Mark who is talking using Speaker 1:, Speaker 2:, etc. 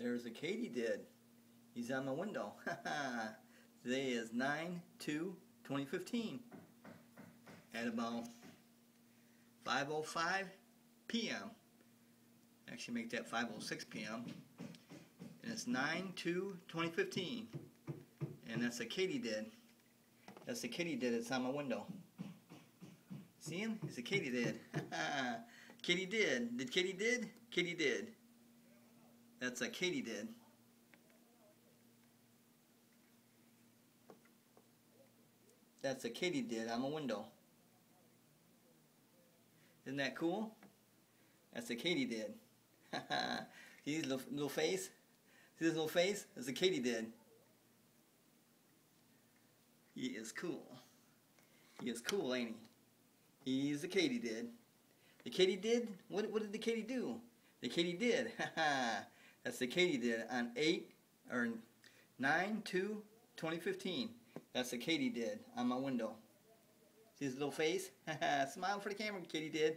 Speaker 1: There's a katydid. He's on my window. Today is 9 2 2015 at about 5.05 p.m. Actually make that 5.06 p.m. And it's 9 2 2015 and that's a katydid. That's the katydid that's on my window. See him? He's a katydid. katydid. Did katydid? Katydid. That's a katydid. That's a katydid on my window. Isn't that cool? That's a katydid. See his little, little face? See his little face? That's a katydid. He is cool. He is cool, ain't he? He's a katydid. The katydid? What, what did the Katie do? The katydid. That's the katydid on 8 or 9 2 2015. That's the katydid on my window. See his little face? Smile for the camera, katydid.